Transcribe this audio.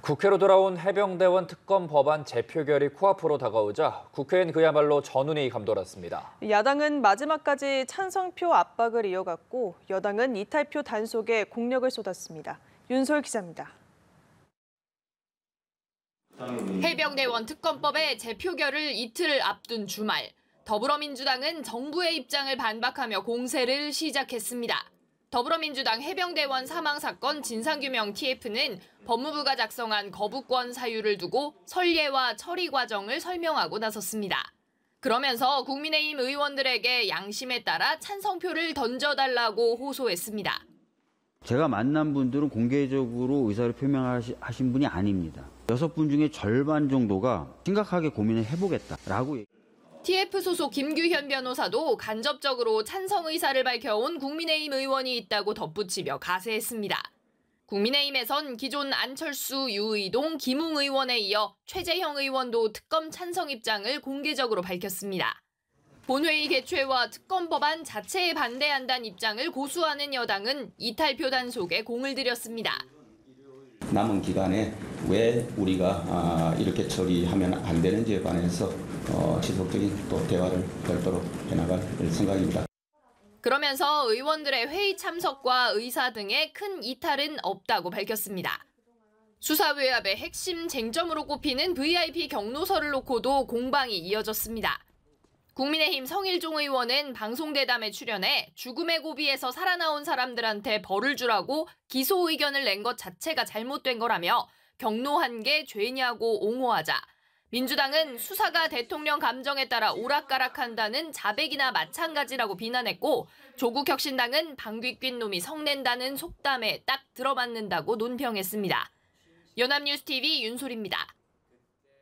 국회로 돌아온 해병대원 특검 법안 재표결이 코앞으로 다가오자 국회엔 그야말로 전운이 감돌았습니다. 야당은 마지막까지 찬성표 압박을 이어갔고 여당은 이탈표 단속에 공력을 쏟았습니다. 윤솔 기자입니다. 해병대원 특검법의 재표결을 이틀 앞둔 주말, 더불어민주당은 정부의 입장을 반박하며 공세를 시작했습니다. 더불어민주당 해병대원 사망 사건 진상규명 TF는 법무부가 작성한 거부권 사유를 두고 설례와 처리 과정을 설명하고 나섰습니다. 그러면서 국민의힘 의원들에게 양심에 따라 찬성표를 던져달라고 호소했습니다. 제가 만난 분들은 공개적으로 의사를 표명하신 분이 아닙니다. 여섯 분 중에 절반 정도가 심각하게 고민을 해보겠다라고 TF 소속 김규현 변호사도 간접적으로 찬성 의사를 밝혀온 국민의힘 의원이 있다고 덧붙이며 가세했습니다. 국민의힘에선 기존 안철수, 유의동, 김웅 의원에 이어 최재형 의원도 특검 찬성 입장을 공개적으로 밝혔습니다. 본회의 개최와 특검 법안 자체에 반대한다는 입장을 고수하는 여당은 이탈표 단속에 공을 들였습니다. 남은 기간에 왜 우리가 아, 이렇게 처리하면 안 되는지에 관해서 어, 지속적인 또 대화를 별도로 해나갈 생각입니다. 그러면서 의원들의 회의 참석과 의사 등의 큰 이탈은 없다고 밝혔습니다. 수사 외압의 핵심 쟁점으로 꼽히는 VIP 경로서를 놓고도 공방이 이어졌습니다. 국민의힘 성일종 의원은 방송대담에 출연해 죽음의 고비에서 살아나온 사람들한테 벌을 주라고 기소 의견을 낸 것 자체가 잘못된 거라며 경로한 게 죄냐고 옹호하자 민주당은 수사가 대통령 감정에 따라 오락가락한다는 자백이나 마찬가지라고 비난했고 조국 혁신당은 방귀 뀐 놈이 성낸다는 속담에 딱 들어맞는다고 논평했습니다. 연합뉴스TV 윤솔입니다.